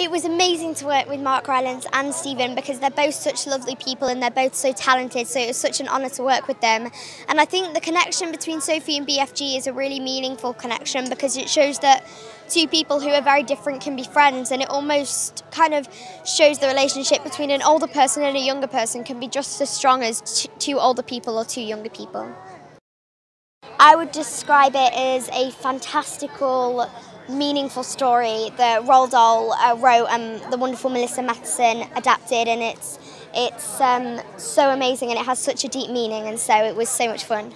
It was amazing to work with Mark Rylance and Steven because they're both such lovely people and they're both so talented, so it was such an honour to work with them. And I think the connection between Sophie and BFG is a really meaningful connection because it shows that two people who are very different can be friends and it almost kind of shows the relationship between an older person and a younger person can be just as strong as two older people or two younger people. I would describe it as a fantastical meaningful story that Roald Dahl uh, wrote and the wonderful Melissa Mathison adapted, and it's it's um, so amazing and it has such a deep meaning, and so it was so much fun.